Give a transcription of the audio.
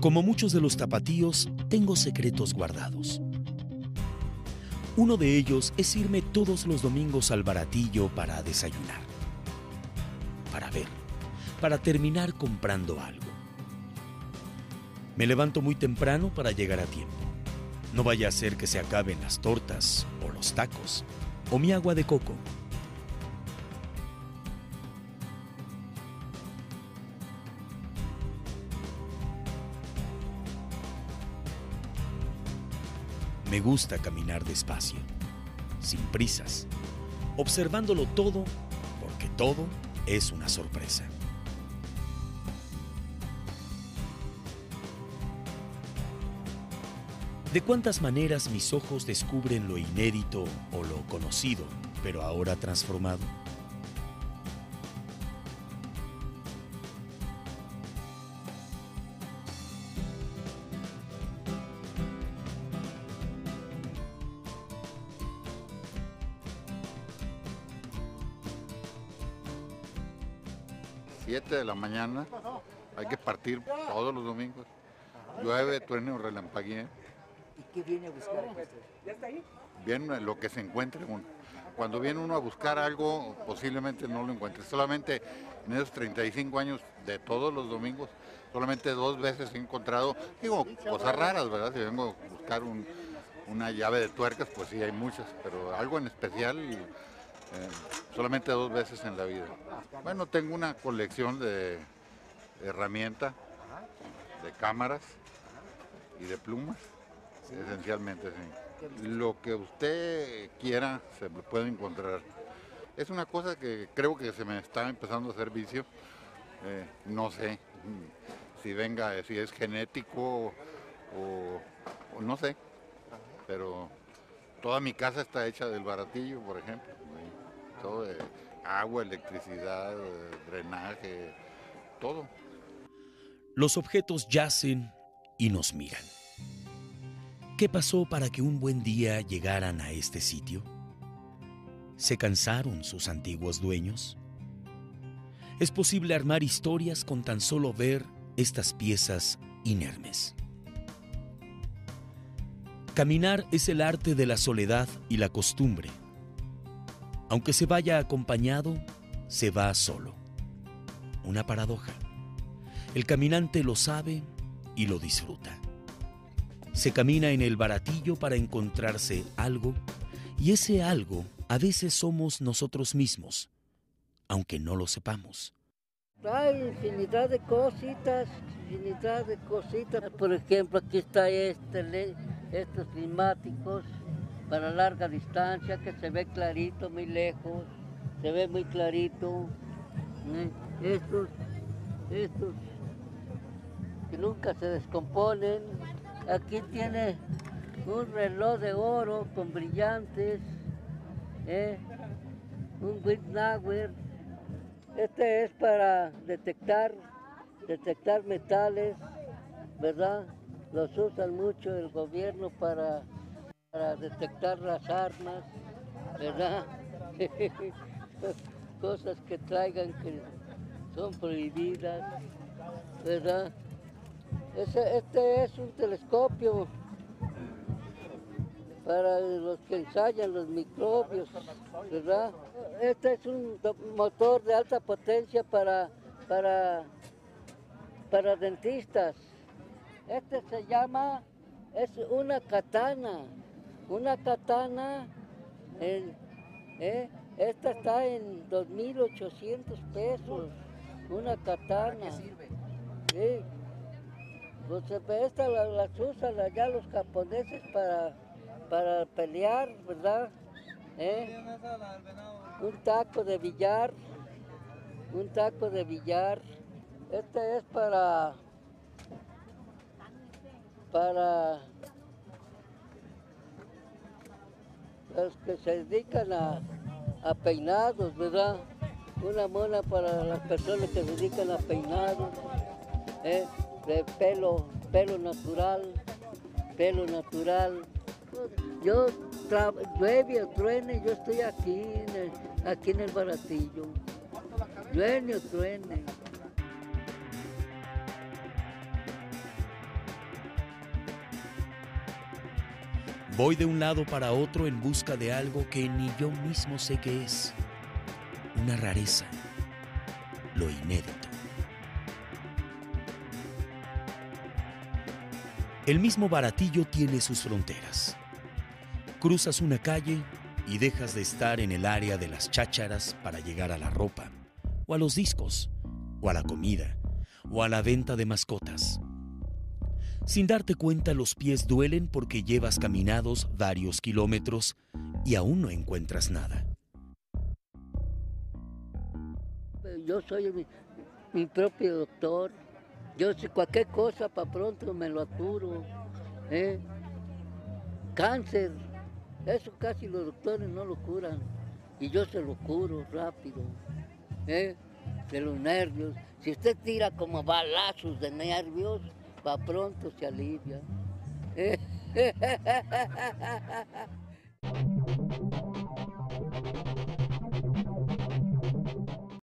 Como muchos de los tapatíos, tengo secretos guardados. Uno de ellos es irme todos los domingos al baratillo para desayunar, para ver, para terminar comprando algo. Me levanto muy temprano para llegar a tiempo. No vaya a ser que se acaben las tortas o los tacos o mi agua de coco. Me gusta caminar despacio, sin prisas, observándolo todo, porque todo es una sorpresa. ¿De cuántas maneras mis ojos descubren lo inédito o lo conocido, pero ahora transformado? Siete de la mañana, hay que partir todos los domingos. Llueve, truene o relampaguee. ¿Y qué viene a buscar aquí? Viene lo que se encuentre uno. Cuando viene uno a buscar algo, posiblemente no lo encuentre. Solamente en esos 35 años de todos los domingos, solamente dos veces he encontrado, digo, cosas raras, ¿verdad? Si vengo a buscar un- una llave de tuercas, pues sí hay muchas, pero algo en especial, eh, solamente dos veces en la vida. Bueno, tengo una colección de herramientas, de cámaras y de plumas, esencialmente, sí. Lo que usted quiera se puede encontrar. Es una cosa que creo que se me está empezando a hacer vicio. Eh, no sé mm, si venga, si es genético o, o no sé, pero toda mi casa está hecha del baratillo, por ejemplo. ¿sí? Todo de agua, electricidad, eh, drenaje, todo. Los objetos yacen y nos miran. ¿Qué pasó para que un buen día llegaran a este sitio? ¿Se cansaron sus antiguos dueños? Es posible armar historias con tan solo ver estas piezas inermes. Caminar es el arte de la soledad y la costumbre. Aunque se vaya acompañado, se va solo. Una paradoja. El caminante lo sabe y lo disfruta. Se camina en el baratillo para encontrarse algo y ese algo a veces somos nosotros mismos, aunque no lo sepamos. Hay infinidad de cositas, infinidad de cositas. Por ejemplo, aquí está este, estos climáticos para larga distancia que se ve clarito, muy lejos, se ve muy clarito. ¿eh? Estos, estos que nunca se descomponen. Aquí tiene un reloj de oro con brillantes, ¿eh? un Wittnauer. Este es para detectar, detectar metales, ¿verdad? Los usan mucho el gobierno para, para detectar las armas, ¿verdad? Cosas que traigan que son prohibidas, ¿verdad? Este es un telescopio para los que ensayan los microbios, ¿verdad? Este es un motor de alta potencia para, para, para dentistas. Este se llama, es una katana, una katana, en- ¿eh? esta está en 2.800 pesos, una katana. Sí. Pues eh, esta la- las usan allá los japoneses para, para pelear, ¿verdad? ¿Eh? Un taco de billar, un taco de billar. Este es para, para los que se dedican a, a peinados, ¿verdad? Una mona para las personas que se dedican a peinados, ¿eh? de pelo, pelo natural, pelo natural. Yo llueve o truene, yo estoy aquí, aquí en el baratillo. Llueve o truene. Voy de un lado para otro en busca de algo que ni yo mismo sé qué es. Una rareza, lo inédito. El mismo baratillo tiene sus fronteras. Cruzas una calle y dejas de estar en el área de las chácharas para llegar a la ropa, o a los discos, o a la comida, o a la venta de mascotas. Sin darte cuenta los pies duelen porque llevas caminados varios kilómetros y aún no encuentras nada. Yo soy mi, mi propio doctor. Yo sé cualquier cosa para pronto me lo curo. ¿eh? Cáncer, eso casi los doctores no lo curan. Y yo se lo curo rápido. ¿eh? De los nervios. Si usted tira como balazos de nervios, para pronto se alivia.